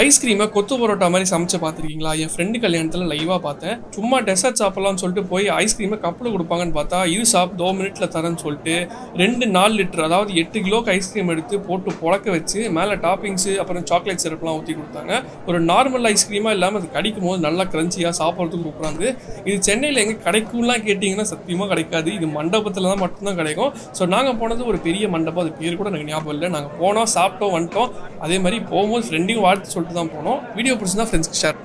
ஐஸ்கிரீமை கொத்து பரோட்டா மாதிரி சமைச்சு பார்த்துருக்கீங்களா? என் ஃப்ரெண்டு கல்யாணத்தில் லைவாக பார்த்தேன். சும்மா டெசர்ட் சாப்பிட்லாம்னு சொல்லிட்டு போய் ஐஸ்கிரீமை கப்பில் கொடுப்பாங்கன்னு பார்த்தா இது சாப் தோ மினிட்ல தரேன்னு சொல்லிட்டு ரெண்டு நாலு லிட்டர் அதாவது எட்டு கிலோக்கு ஐஸ்கிரீம் எடுத்து போட்டு புழக்க வச்சு மேலே டாப்பிங்ஸு அப்புறம் சாக்லேட் சிரப்லாம் ஊற்றி கொடுத்தாங்க. ஒரு நார்மல் ஐஸ்கிரீமாக இல்லாமல் அது கடிக்கும் போது நல்லா க்ரன்ச்சியாக சாப்பிட்றதுக்கு கூப்பிட்றாங்க இது சென்னையில் எங்கே கிடைக்கும்லாம் கேட்டிங்கன்னா சத்தியமாக கிடைக்காது. இது மண்டபத்தில் தான் மட்டும்தான் கிடைக்கும். ஸோ நாங்கள் போனது ஒரு பெரிய மண்டபம். அது பேர் கூட எனக்கு ஞாபகம் இல்லை. நாங்கள் போனோம் சாப்பிட்டோம் வந்துட்டோம். அதே மாதிரி போகும்போது ஃப்ரெண்டையும் வாழ்த்து சொல்லிட்டு தான் போனோம். வீடியோ பிடிச்சிருந்தா ஃப்ரெண்ட்ஸ்க்கு ஷேர்